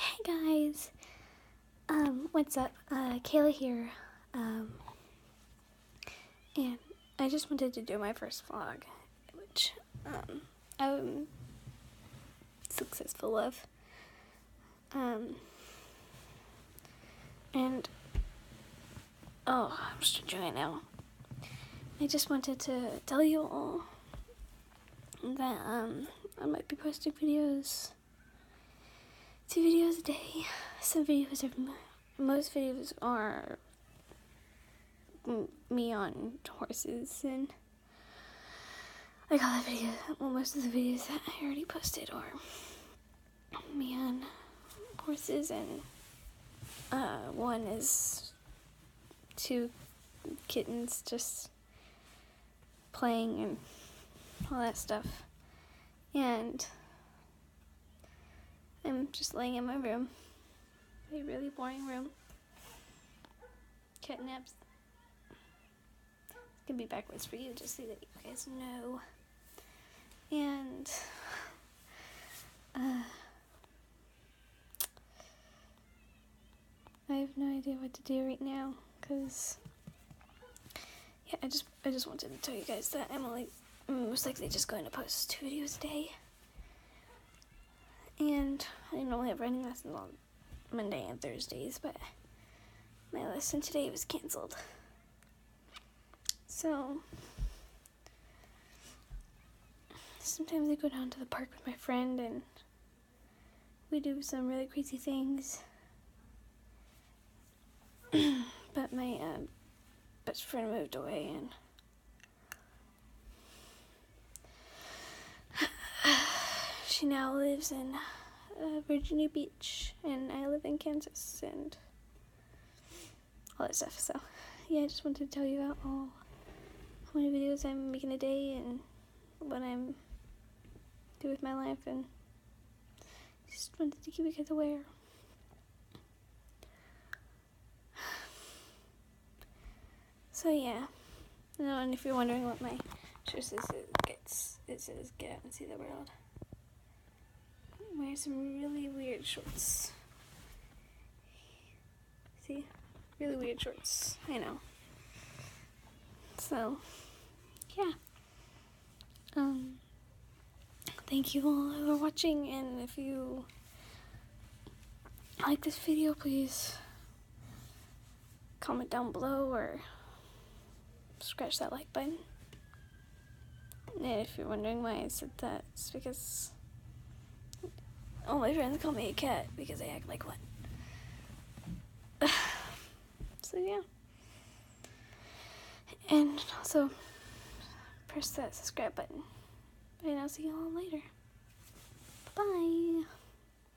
Hey guys, um, what's up? Uh, Kayla here, um, and I just wanted to do my first vlog, which, um, I'm successful of, um, and, oh, I'm just it now. I just wanted to tell you all that, um, I might be posting videos two videos a day. Some videos are, most videos are me on horses and I all the videos, well, most of the videos that I already posted are me on horses and uh, one is two kittens just playing and all that stuff. And I'm just laying in my room. A really boring room. Cat naps. It's gonna be backwards for you just so that you guys know. And uh, I have no idea what to do right now because yeah, I just I just wanted to tell you guys that I'm I'm most likely just going to post two videos a day. And I normally have running lessons on Monday and Thursdays, but my lesson today was canceled. So sometimes I go down to the park with my friend and we do some really crazy things. but my uh, best friend moved away and she now lives in uh, Virginia Beach, and I live in Kansas, and all that stuff. So, yeah, I just wanted to tell you about all how many videos I'm making a day and what I'm doing with my life, and just wanted to keep you guys aware. So yeah, and if you're wondering what my shirt says, it gets it says "Get out and see the world." Wear some really weird shorts. See? Really weird shorts. I know. So, yeah. Um, thank you all for watching, and if you like this video, please comment down below or scratch that like button. And if you're wondering why I said that, it's because all my friends call me a cat because I act like one. so yeah. And also press that subscribe button. And I'll see you all later. Bye.